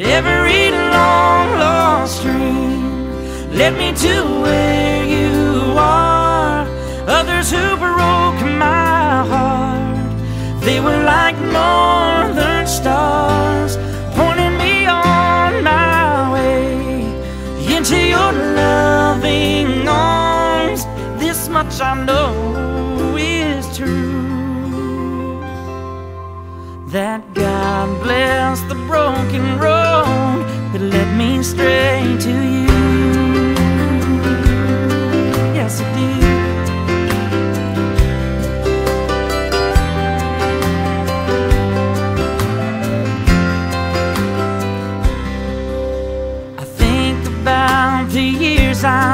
That every long lost dream led me to where you are. Others who broke my heart, they were like northern stars, pointing me on my way into your loving arms. This much I know is true that God bless the broken road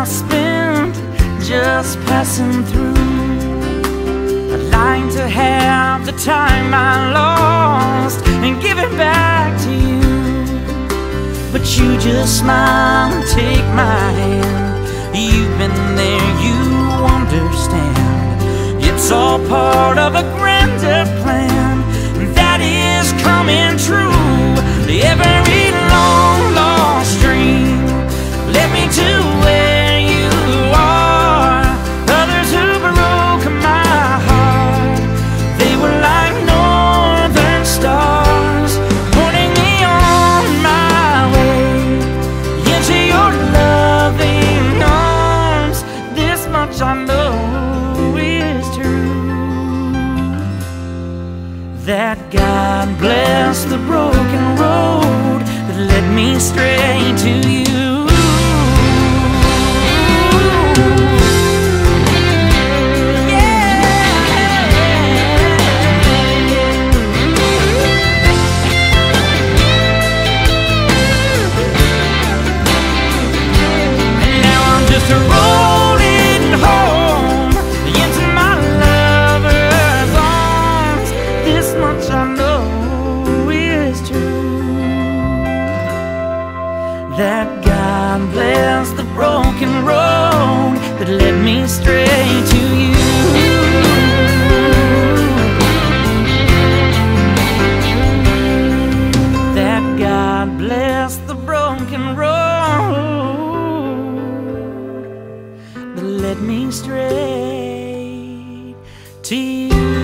spent just passing through. I'd like to have the time I lost and give it back to you. But you just smile and take my hand. You've been there, you understand. It's all part of a I know is true that God bless the broken road that led me straight That God bless the broken road that led me straight to you. That God bless the broken road that led me straight to you.